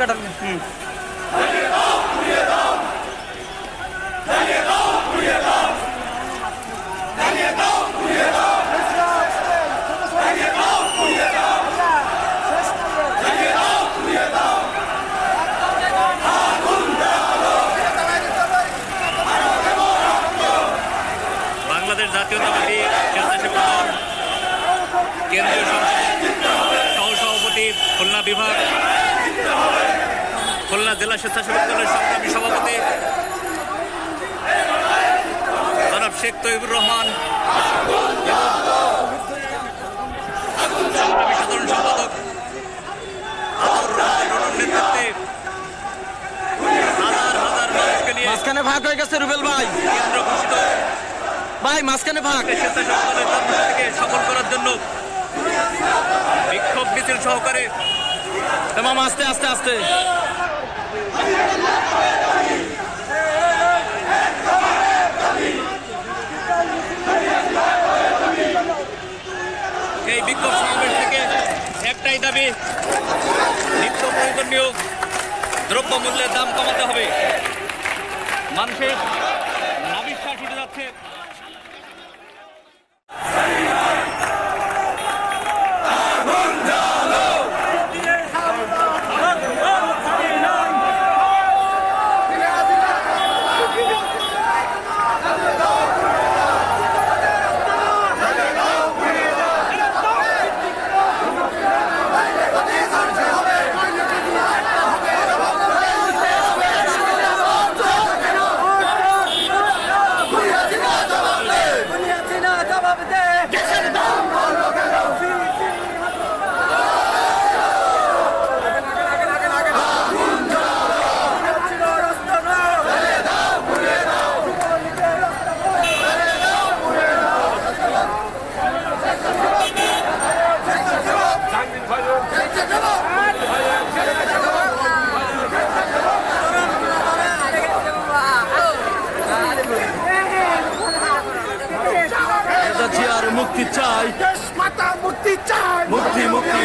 কাটান। বাংলাদেশ জাতীয়তাবাদী স্বেচ্ছাসেবক দল কেন্দ্রীয় সংসদের সহসভাপতি খুলনা বিভাগ। খুলনা জেলা স্বেচ্ছাসেবক দলের সংগ্রামী সভাপতি জনাব শেখ তৈবুর রহমান সংগ্রামী সাধারণ সম্পাদক আতর রহমানের নেতৃত্বে হাজার হাজার মানুষকে নিয়ে মাঝখানে ভাগ হয়ে গেছে রুবেল ভাই। কেন্দ্র ঘোষিত। ভাই মাঝখানে ভাগ। স্বেচ্ছাসেবক দলের কর্মসূচিকে সফল করার জন্য বিক্ষোভ মিছিল সহকারে এমাম আস্তে আস্তে আস্তে। দাবি নিত্য প্রয়োজনীয় দ্রব্যমূল্যের দাম কমাতে হবে। মানুষের নাবিশ্বাস উঠে যাচ্ছে। এটা আর মুক্তি চাই। মুক্তি মুক্তি